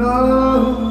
No!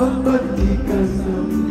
Uma boa de canção.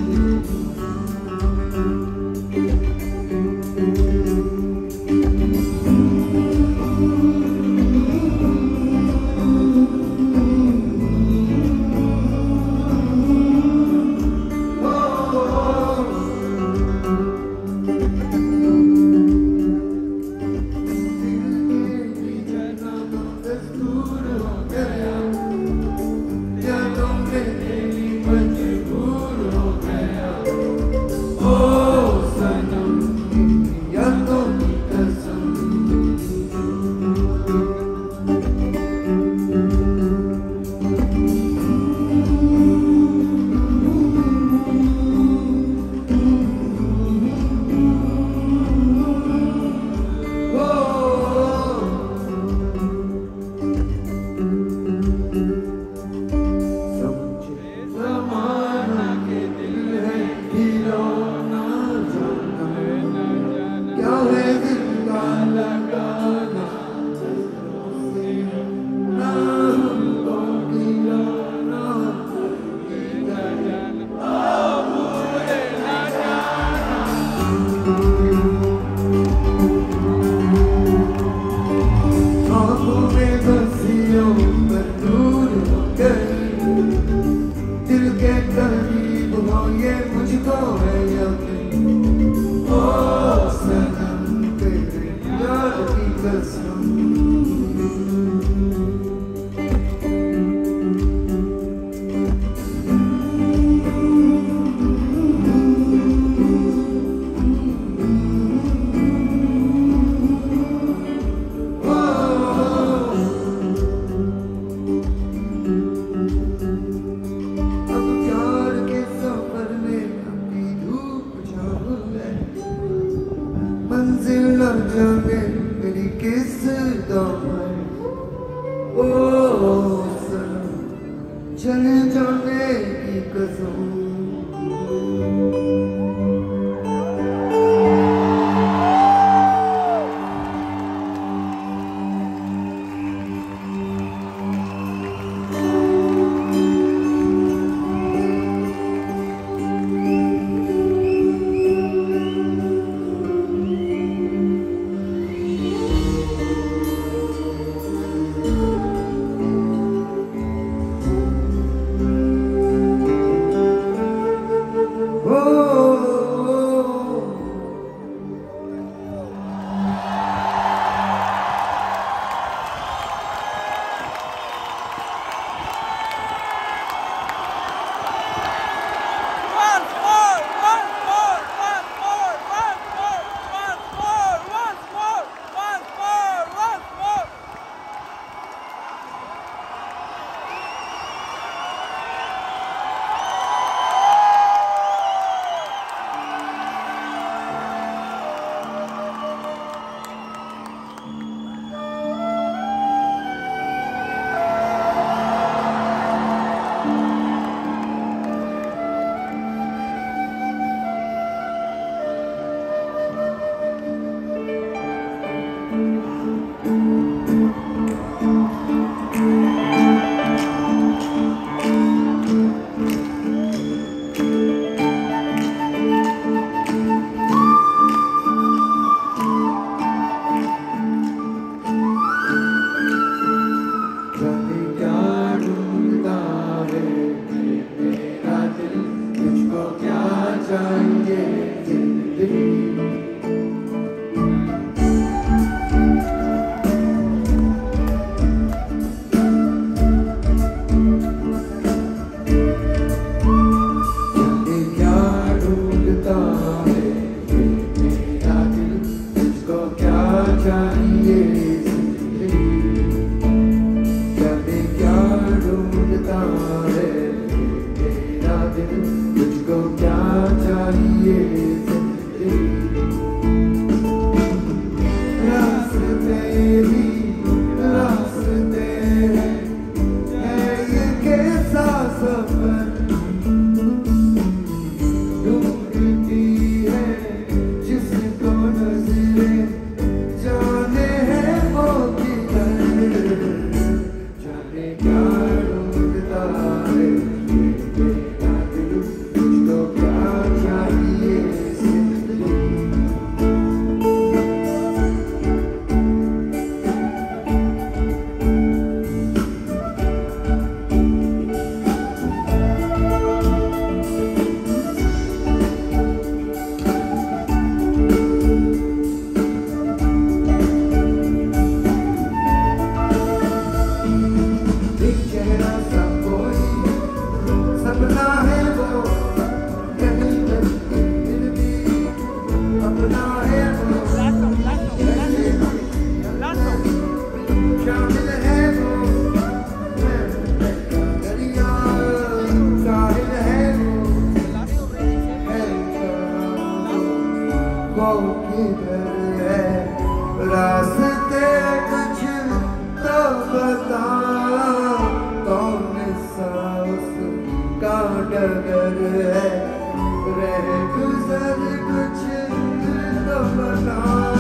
coração. 저는 डगर है। रह गुजर कुछ बता